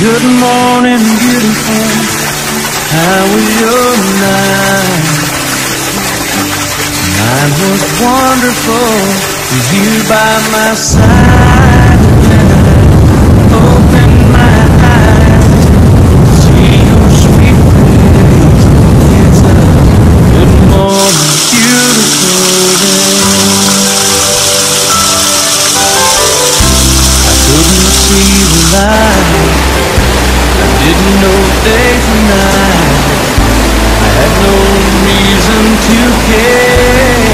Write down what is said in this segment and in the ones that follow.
Good morning, beautiful. How was your night? Mine was wonderful with you by my side. Didn't know day from night. I had no reason to care.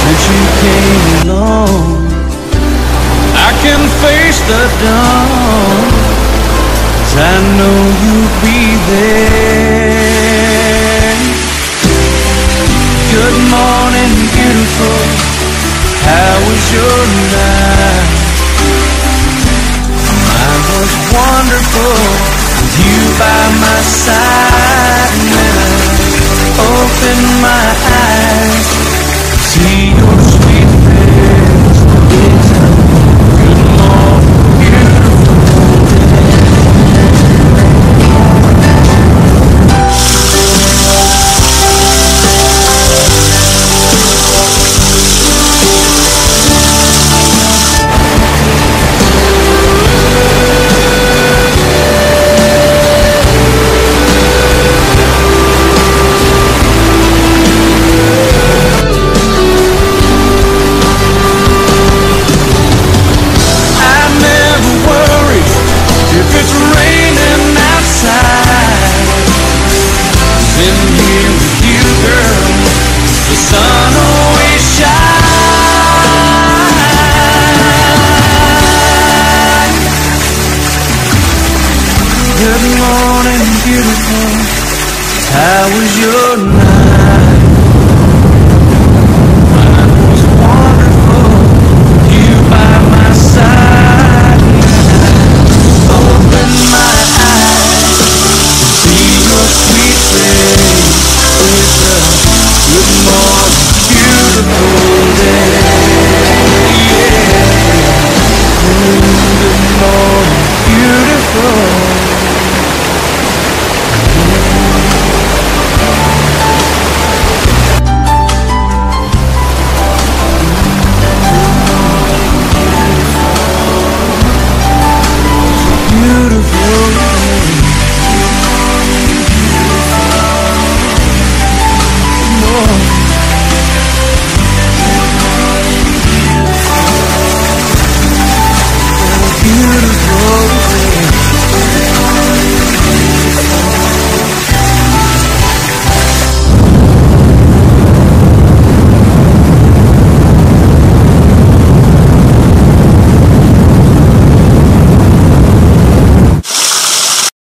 Since you came along, I can face the dawn. 'Cause I know you'll be there. Good morning, beautiful. How was your night? Wonderful I was your night.